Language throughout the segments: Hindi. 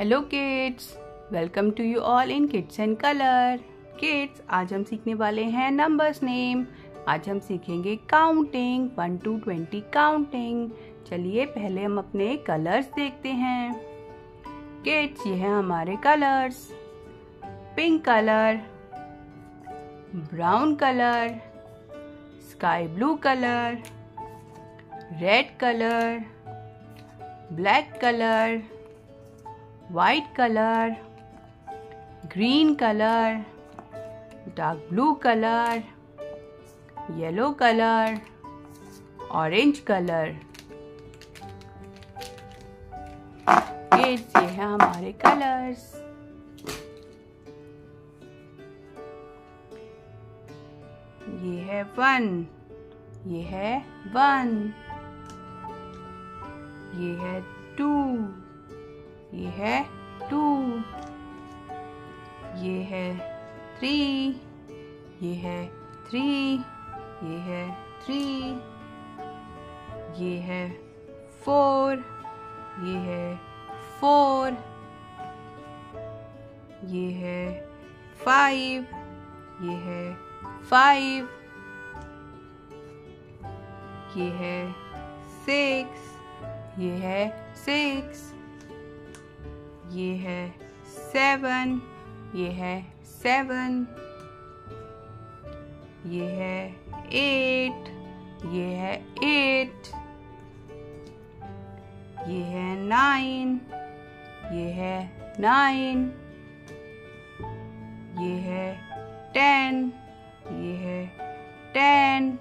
Hello kids welcome to you all in kids and colour kids आज हम सीखने वाले हैं नंबर्स नेम आज हम सीखेंगे counting one to twenty counting चलिए, पहले हम अपने कलर्स देखते हैं. किड्स ये है हमारे colours pink colour brown colour sky blue colour red colour black colour white colour green colour dark blue colour yellow colour orange colour ये है हमारे कलर्स ये है वन ये है वन ये है टू ये है टू ये है थ्री ये है थ्री ये है थ्री ये है फोर ये है फोर ये है फाइव ये है फाइव ये है सिक्स ये है सिक्स ये है सेवन ये है सेवन ये है एट ये है एट ये है नाइन ये है नाइन ये है टेन ये है टेन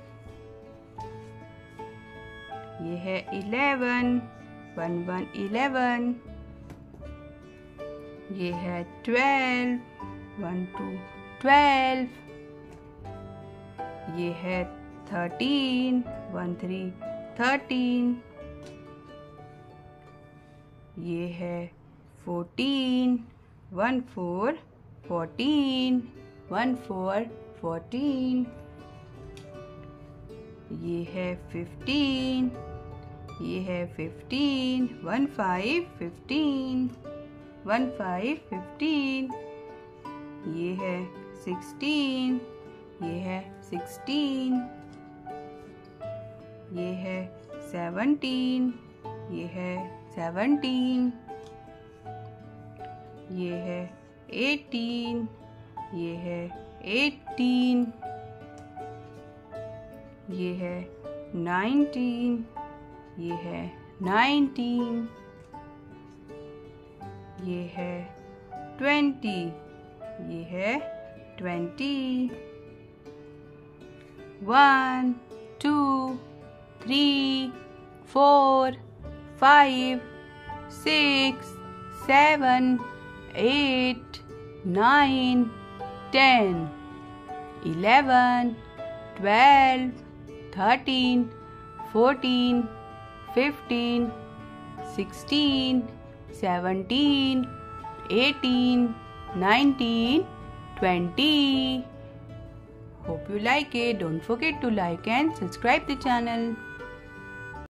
ये है इलेवन वन वन इलेवन ये है ट्वेल्व, वन, टू, ट्वेल्व। ये है थर्टीन, वन, थ्री, थर्टीन। ये है fourteen, one, four, fourteen, one, four, fourteen. ये है फिफ्टीन, ये है fifteen, one, five, fifteen. One five fifteen. ये है सिक्सटीन। ये है सिक्सटीन। ये है सेवनटीन। ये है सेवनटीन। ये है एटीन। ये है एटीन। ये है नाइनटीन। ये है नाइनटीन। ये है ट्वेंटी। ये है twenty. One, two, three, four, five, six, seven, eight, nine, ten. Eleven, twelve, thirteen, fourteen, fifteen, sixteen 17, 18, 19, 20. Hope you like it. Don't forget to like and subscribe the channel.